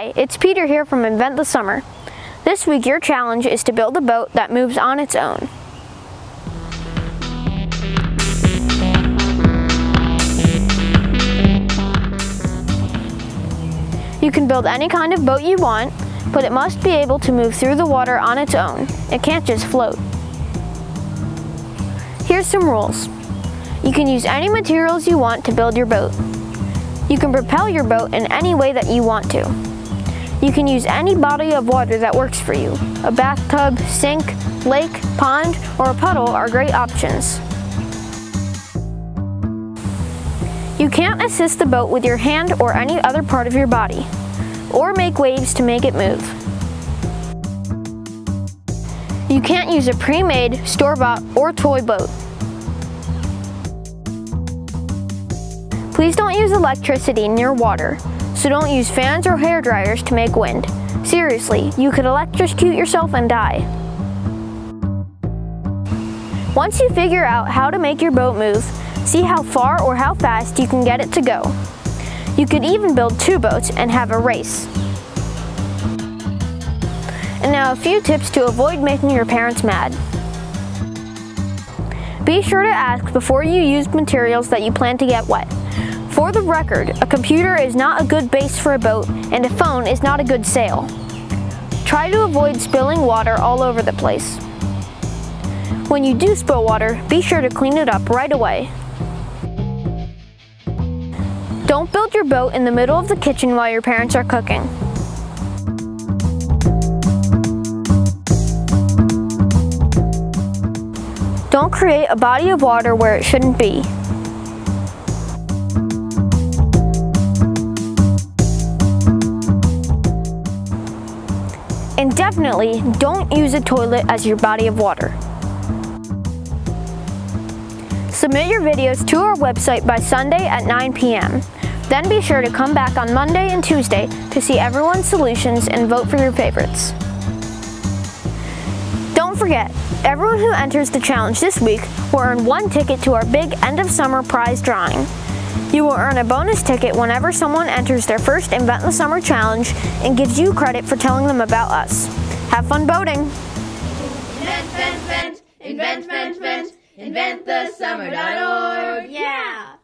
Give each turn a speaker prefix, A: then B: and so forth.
A: Hi, it's Peter here from Invent the Summer. This week your challenge is to build a boat that moves on its own. You can build any kind of boat you want, but it must be able to move through the water on its own. It can't just float. Here's some rules. You can use any materials you want to build your boat. You can propel your boat in any way that you want to. You can use any body of water that works for you. A bathtub, sink, lake, pond, or a puddle are great options. You can't assist the boat with your hand or any other part of your body, or make waves to make it move. You can't use a pre-made, store-bought, or toy boat. Please don't use electricity near water, so don't use fans or hair dryers to make wind. Seriously, you could electrocute yourself and die. Once you figure out how to make your boat move, see how far or how fast you can get it to go. You could even build two boats and have a race. And now a few tips to avoid making your parents mad. Be sure to ask before you use materials that you plan to get wet. For the record, a computer is not a good base for a boat and a phone is not a good sail. Try to avoid spilling water all over the place. When you do spill water, be sure to clean it up right away. Don't build your boat in the middle of the kitchen while your parents are cooking. Don't create a body of water where it shouldn't be. And definitely don't use a toilet as your body of water. Submit your videos to our website by Sunday at 9 p.m. Then be sure to come back on Monday and Tuesday to see everyone's solutions and vote for your favorites. Don't forget, everyone who enters the challenge this week will earn one ticket to our big end of summer prize drawing. You will earn a bonus ticket whenever someone enters their first Invent the Summer challenge and gives you credit for telling them about us. Have fun boating!
B: Invent, invent, invent, invent, invent, invent, invent the summer.org. Yeah!